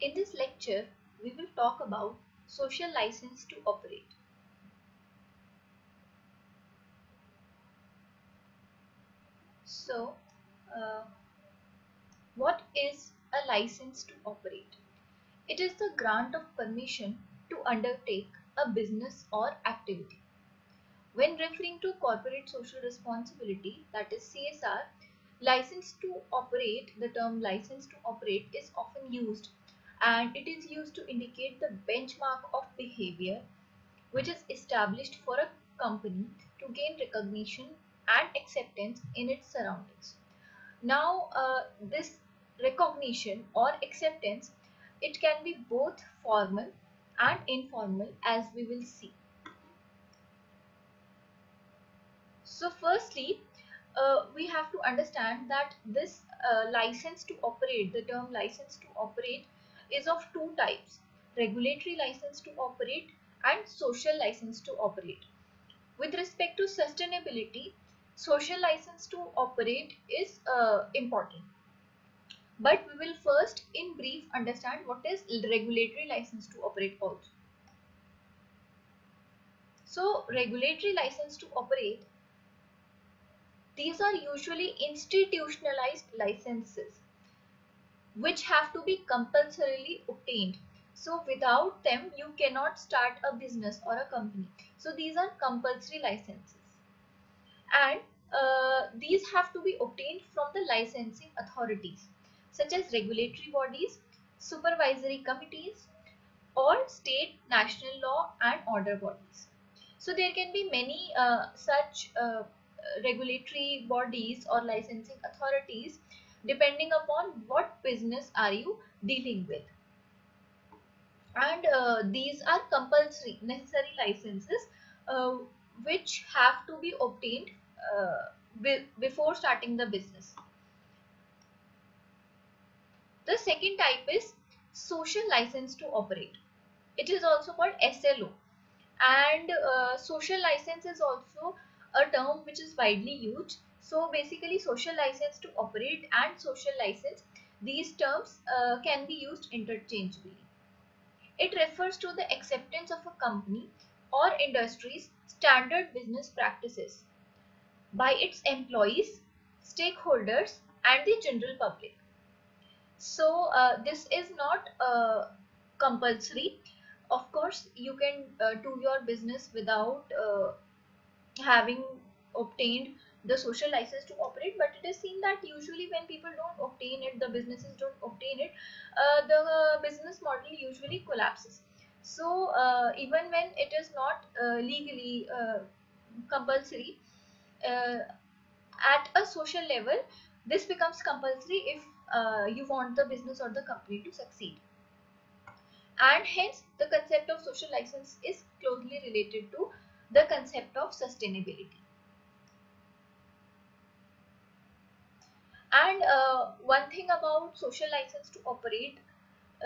In this lecture, we will talk about social license to operate. So, uh, what is a license to operate? It is the grant of permission to undertake a business or activity. When referring to corporate social responsibility, that is CSR, license to operate, the term license to operate is often used and it is used to indicate the benchmark of behavior which is established for a company to gain recognition and acceptance in its surroundings. Now, uh, this recognition or acceptance, it can be both formal and informal as we will see. So firstly, uh, we have to understand that this uh, license to operate, the term license to operate is of two types, regulatory license to operate and social license to operate. With respect to sustainability, social license to operate is uh, important. But we will first in brief understand what is regulatory license to operate also. So regulatory license to operate, these are usually institutionalized licenses which have to be compulsorily obtained. So without them you cannot start a business or a company. So these are compulsory licenses and uh, these have to be obtained from the licensing authorities such as regulatory bodies, supervisory committees or state national law and order bodies. So there can be many uh, such uh, regulatory bodies or licensing authorities depending upon what business are you dealing with. And uh, these are compulsory necessary licenses uh, which have to be obtained uh, before starting the business. The second type is social license to operate. It is also called SLO and uh, social license is also a term which is widely used so basically social license to operate and social license, these terms uh, can be used interchangeably. It refers to the acceptance of a company or industry's standard business practices by its employees, stakeholders and the general public. So uh, this is not uh, compulsory. Of course, you can uh, do your business without uh, having obtained the social license to operate but it is seen that usually when people don't obtain it the businesses don't obtain it uh, the business model usually collapses. So uh, even when it is not uh, legally uh, compulsory uh, at a social level this becomes compulsory if uh, you want the business or the company to succeed. And hence the concept of social license is closely related to the concept of sustainability And uh, one thing about social license to operate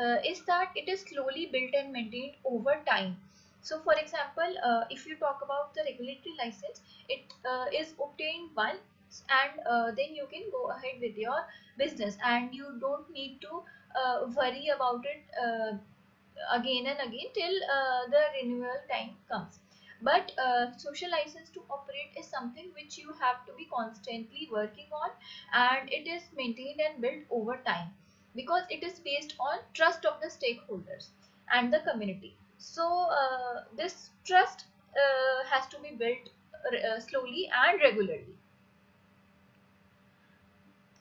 uh, is that it is slowly built and maintained over time. So for example, uh, if you talk about the regulatory license, it uh, is obtained once and uh, then you can go ahead with your business and you don't need to uh, worry about it again and again till the renewal time comes but uh, social license to operate is something which you have to be constantly working on and it is maintained and built over time because it is based on trust of the stakeholders and the community. So uh, this trust uh, has to be built uh, slowly and regularly.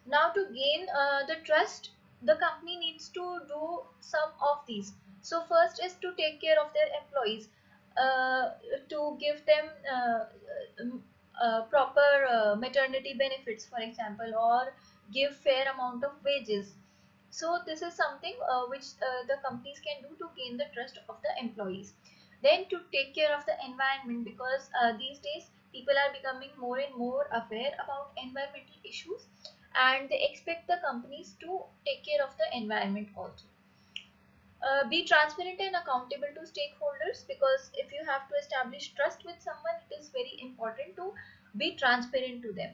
Now to gain uh, the trust the company needs to do some of these. So first is to take care of their employees to give them uh, uh, proper maternity benefits for example or give fair amount of wages. So this is something uh, which uh, the companies can do to gain the trust of the employees. Then to take care of the environment because uh, these days people are becoming more and more aware about environmental issues and they expect the companies to take care of the environment also uh, be transparent and accountable to stakeholders because if you have to establish trust with someone it is very important to be transparent to them.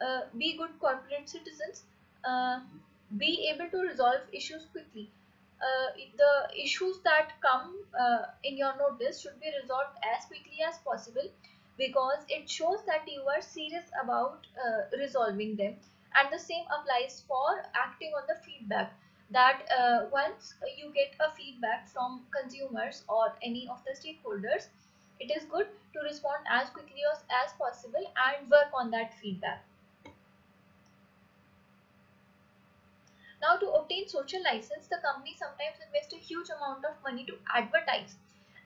Uh, be good corporate citizens. Uh, be able to resolve issues quickly. Uh, the issues that come uh, in your notice should be resolved as quickly as possible because it shows that you are serious about uh, resolving them. And the same applies for acting on the feedback that uh, once you get a feedback from consumers or any of the stakeholders it is good to respond as quickly as, as possible and work on that feedback. Now to obtain social license the company sometimes invests a huge amount of money to advertise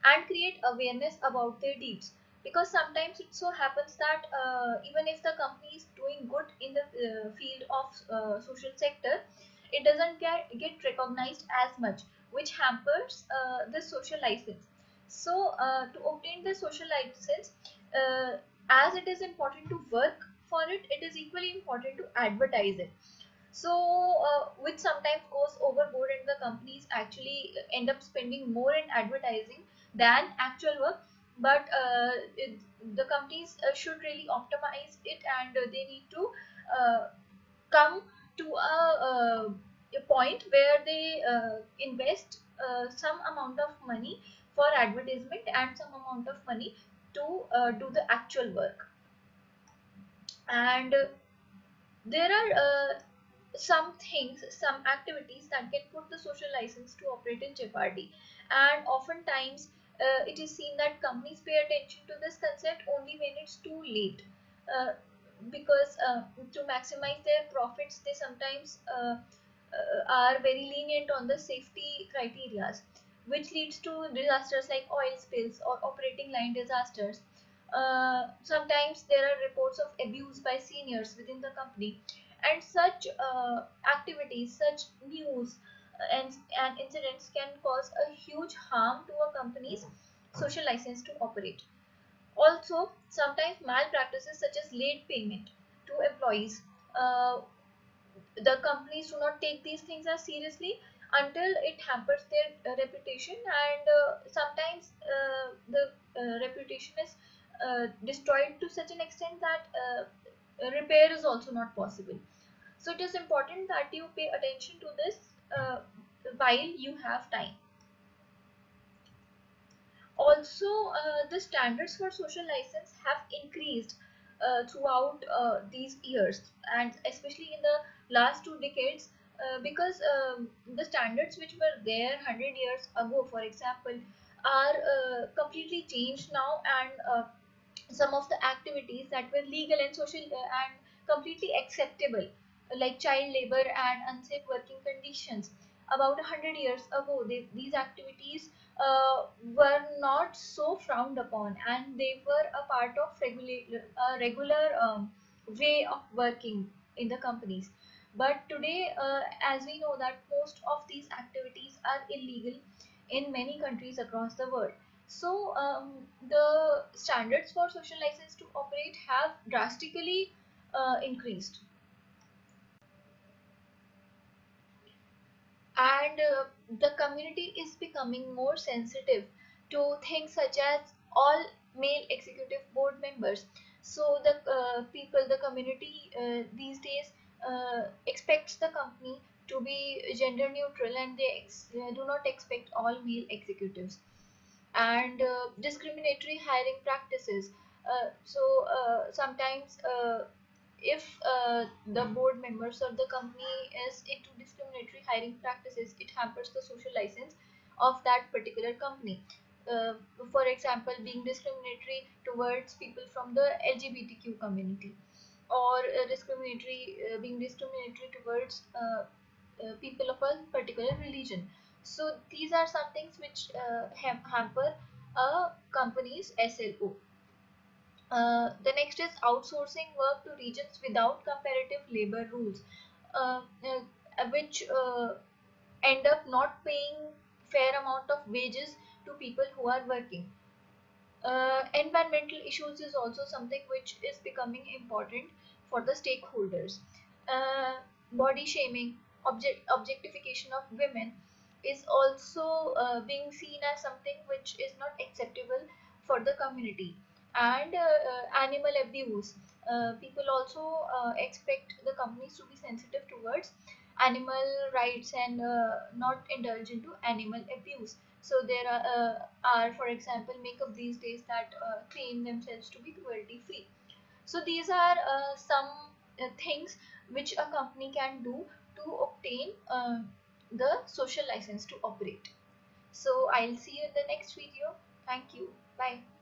and create awareness about their deeds. Because sometimes it so happens that uh, even if the company is doing good in the uh, field of uh, social sector it doesn't get, get recognized as much which hampers uh, the social license. So uh, to obtain the social license uh, as it is important to work for it it is equally important to advertise it. So which sometimes goes overboard and the companies actually end up spending more in advertising than actual work. But uh, it, the companies uh, should really optimize it and uh, they need to come to a, uh, a point where they uh, invest uh, some amount of money for advertisement and some amount of money to do the actual work and there are some things, some activities that can put the social license to operate in jeopardy. And oftentimes, uh, it is seen that companies pay attention to this concept only when it's too late uh, because uh, to maximize their profits they sometimes uh, uh, are very lenient on the safety criteria which leads to disasters like oil spills or operating line disasters uh, sometimes there are reports of abuse by seniors within the company and such activities such news and, and incidents can cause a huge harm to a company's social license to operate. Also, sometimes malpractices such as late payment to employees. Uh, the companies do not take these things as seriously until it hampers their uh, reputation and uh, sometimes uh, the uh, reputation is uh, destroyed to such an extent that repair is also not possible. So it is important that you pay attention to this while you have time. Also, uh, the standards for social license have increased uh, throughout uh, these years and especially in the last two decades uh, because um, the standards which were there 100 years ago for example are uh, completely changed now and some of the activities that were legal and social and completely acceptable like child labor and unsafe working conditions. About 100 years ago, they, these activities uh, were not so frowned upon and they were a part of regular, uh, regular um, way of working in the companies. But today, uh, as we know that most of these activities are illegal in many countries across the world. So um, the standards for social license to operate have drastically uh, increased. And uh, the community is becoming more sensitive to things such as all male executive board members. So the uh, people the community uh, these days uh, expects the company to be gender neutral and they uh, do not expect all male executives. And uh, discriminatory hiring practices. So sometimes if uh, the board members or the company is into discriminatory hiring practices, it hampers the social license of that particular company. Uh, for example, being discriminatory towards people from the LGBTQ community or uh, discriminatory uh, being discriminatory towards uh, uh, people of a particular religion. So these are some things which ham hamper a company's SLO. Uh, the next is outsourcing work to regions without comparative labor rules, uh, uh, which uh, end up not paying fair amount of wages to people who are working. Uh, environmental issues is also something which is becoming important for the stakeholders. body shaming, object objectification of women is also being seen as something which is not acceptable for the community and uh, uh, animal abuse. Uh, people also expect the companies to be sensitive towards animal rights and not indulge into animal abuse. So there are, are for example makeup these days that claim themselves to be cruelty free. So these are some things which a company can do to obtain uh, the social license to operate. So i'll see you in the next video. Thank you. Bye